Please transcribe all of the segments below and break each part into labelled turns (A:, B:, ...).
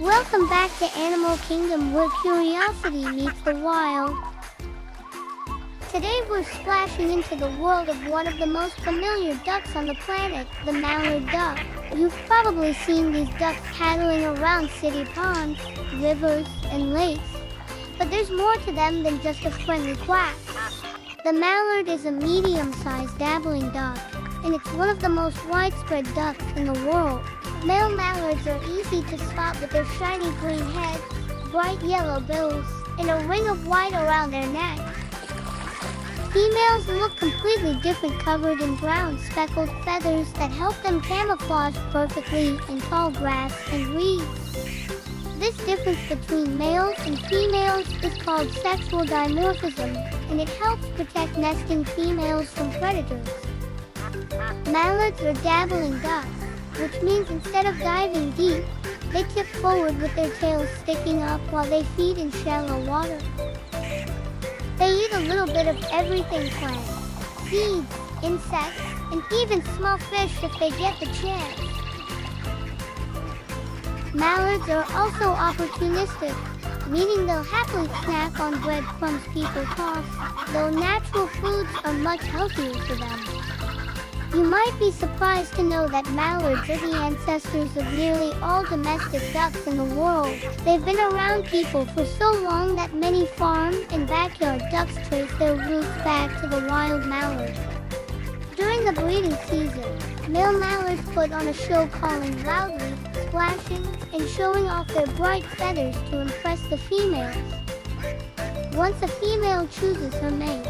A: Welcome back to Animal Kingdom where curiosity meets the wild. Today we're splashing into the world of one of the most familiar ducks on the planet, the mallard duck. You've probably seen these ducks paddling around city ponds, rivers, and lakes. But there's more to them than just a friendly quack. The mallard is a medium-sized dabbling duck, and it's one of the most widespread ducks in the world. Male mallards are easy to spot with their shiny green heads, bright yellow bills, and a ring of white around their necks. Females look completely different covered in brown speckled feathers that help them camouflage perfectly in tall grass and reeds. This difference between males and females is called sexual dimorphism, and it helps protect nesting females from predators. Mallards are dabbling ducks, which means instead of diving deep, they tip forward with their tails sticking up while they feed in shallow water. They eat a little bit of everything plants, seeds, insects, and even small fish if they get the chance. Mallards are also opportunistic, meaning they'll happily snack on breadcrumbs people toss, though natural foods are much healthier for them. You might be surprised to know that mallards are the ancestors of nearly all domestic ducks in the world. They've been around people for so long that many farm and backyard ducks trace their roots back to the wild mallard. During the breeding season, male mallards put on a show calling loudly, splashing, and showing off their bright feathers to impress the females. Once a female chooses her mate,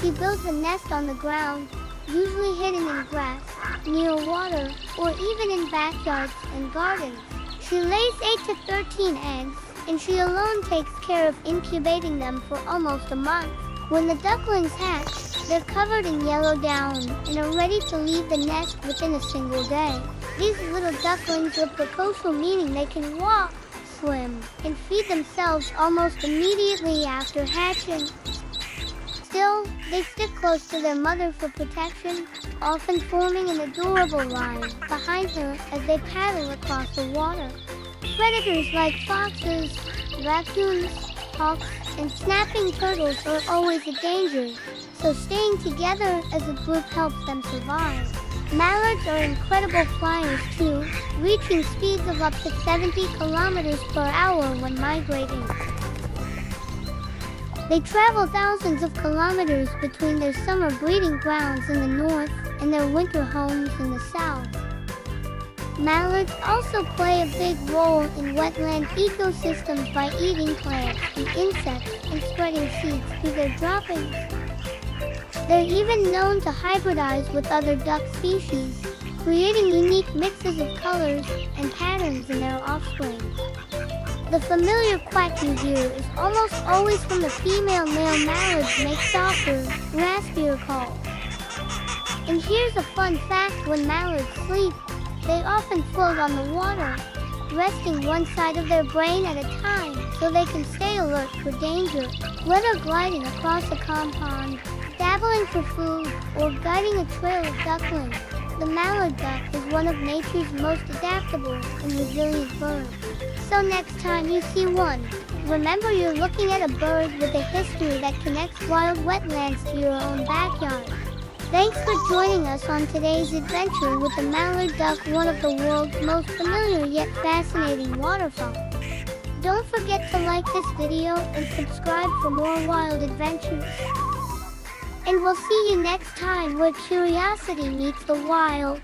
A: she builds a nest on the ground usually hidden in grass, near water, or even in backyards and gardens. She lays 8 to 13 eggs, and she alone takes care of incubating them for almost a month. When the ducklings hatch, they're covered in yellow down and are ready to leave the nest within a single day. These little ducklings are precocial meaning they can walk, swim, and feed themselves almost immediately after hatching. Still, they stick close to their mother for protection, often forming an adorable line behind her as they paddle across the water. Predators like foxes, raccoons, hawks, and snapping turtles are always a danger, so staying together as a group helps them survive. Mallards are incredible flyers too, reaching speeds of up to 70 kilometers per hour when migrating. They travel thousands of kilometers between their summer breeding grounds in the north and their winter homes in the south. Mallards also play a big role in wetland ecosystems by eating plants and insects and spreading seeds through their droppings. They're even known to hybridize with other duck species, creating unique mixes of colors and patterns in their offspring. The familiar quack you hear is almost always from the female male mallards make softer, raspier calls. And here's a fun fact when mallards sleep, they often float on the water, resting one side of their brain at a time so they can stay alert for danger, whether gliding across a compound, dabbling for food, or guiding a trail of ducklings. The mallard duck is one of nature's most adaptable and resilient birds. So next time you see one, remember you're looking at a bird with a history that connects wild wetlands to your own backyard. Thanks for joining us on today's adventure with the mallard duck, one of the world's most familiar yet fascinating waterfowl. Don't forget to like this video and subscribe for more wild adventures. And we'll see you next time where curiosity meets the wild.